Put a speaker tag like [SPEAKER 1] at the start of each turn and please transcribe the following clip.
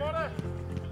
[SPEAKER 1] regards